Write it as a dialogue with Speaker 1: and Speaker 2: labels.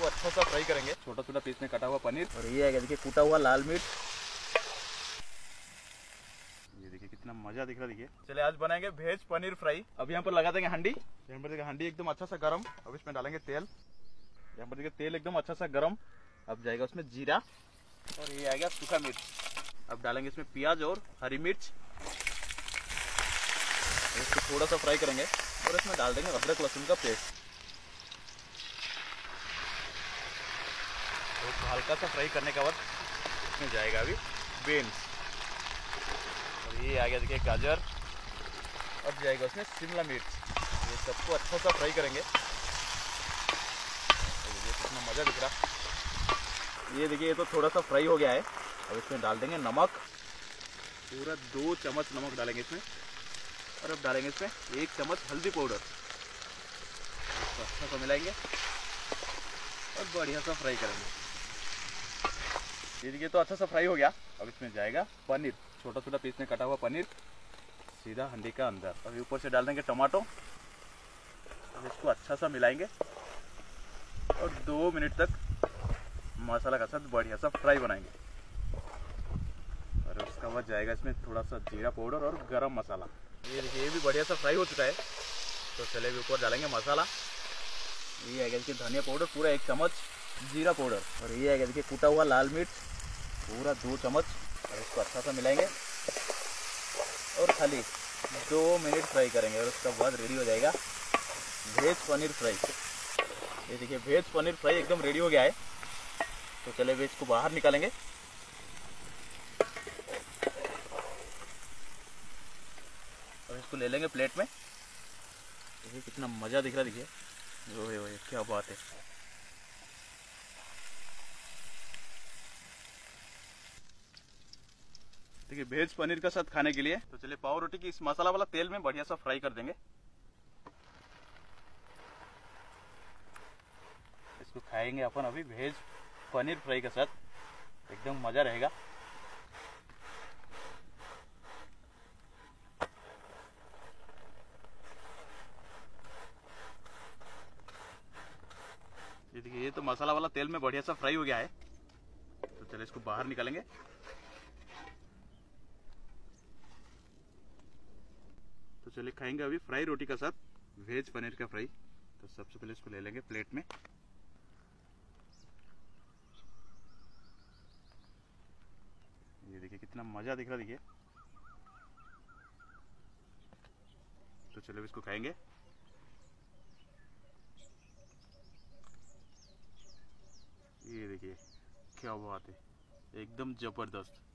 Speaker 1: इसको अच्छा सा फ्राई करेंगे। छोटा छोटा पीस में कटा हुआ पनीर।
Speaker 2: और ये है देखिए कूटा हुआ लाल मिर्च।
Speaker 1: ये देखिए कितना मज़ा दिख रहा है देखिए। चलिए आज बनाएँगे वेज पनीर फ्राई। अब यहाँ पर लगा देंगे हंडी। यहाँ पर देखिए हंडी एकदम अच्छा सा गर्म। अब इसमें डालेंगे तेल। यहाँ पर देखिए तेल एकदम अच्छा सा गर्म। अब जाएगा उसमें जीरा। और ये आएगा सूखा मिर्च। अब डालेंगे इसमें प्याज और हरी मिर्च। इसको थोड़ा सा फ्राई करेंगे। और इसमें डाल देंगे अदरक लहसुन का पेस्ट तो इसको हल्का सा फ्राई करने के बाद इसमें जाएगा अभी। बीन्स और ये आ गया देखिए गाजर। अब जाएगा उसमें शिमला मिर्च। ये सबको अच्छा सा फ्राई करेंगे ये कितना मज़ा दिख रहा। ये देखिए, ये तो थोड़ा सा फ्राई हो गया है। अब इसमें डाल देंगे नमक। पूरा दो चम्मच नमक डालेंगे इसमें। और अब डालेंगे इसमें एक चम्मच हल्दी पाउडर। अच्छा सा मिलाएँगे। और बढ़िया सा फ्राई करेंगे। ये देखिए तो अच्छा सा फ्राई हो गया। अब इसमें जाएगा पनीर। छोटा छोटा पीस में कटा हुआ पनीर, सीधा हंडी का अंदर। अभी ऊपर से डाल देंगे टमाटो। अब इसको अच्छा सा मिलाएँगे। और दो मिनट तक मसाला का साथ बढ़िया सा फ्राई बनाएँगे। और उसका बाद जाएगा इसमें थोड़ा सा जीरा पाउडर और गरम मसाला। ये देखिए, ये भी बढ़िया सा फ्राई हो चुका है। तो चले भी ऊपर डालेंगे मसाला।
Speaker 2: ये है देखिए धनिया पाउडर, पूरा एक चम्मच। जीरा पाउडर। और ये आएगा देखिए, कूटा हुआ लाल मिर्च, पूरा दो चम्मच,
Speaker 1: और इसको अच्छा सा मिलाएँगे।
Speaker 2: और खाली दो मिनट फ्राई करेंगे, और उसका बाद रेडी हो जाएगा। Veg paneer fry. ये देखिए वेज पनीर फ्राई एकदम रेडी हो गया है। तो चले वेज को बाहर निकालेंगे। और इसको ले लेंगे प्लेट में। देखिए, कितना मज़ा दिख रहा है, देखिए। ओए ओए, क्या बात है।
Speaker 1: देखिए वेज पनीर का साथ खाने के लिए। तो चलिए, पाव रोटी की इस मसाला वाला तेल में बढ़िया सा फ्राई कर देंगे। इसको खाएँगे अपन अभी वेज पनीर फ्राई के साथ। एकदम मज़ा रहेगा। ये देखिए, ये तो मसाला वाला तेल में बढ़िया सा फ्राई हो गया है। तो चलिए, इसको बाहर निकालेंगे। तो चलिए खाएँगे अभी फ्राई रोटी का साथ, वेज पनीर का फ्राई। तो सबसे पहले इसको ले लेंगे प्लेट में। ये देखिए कितना मज़ा दिख रहा देखिए। तो चलिए इसको खाएँगे। ये देखिए, क्या बात है। एकदम ज़बरदस्त।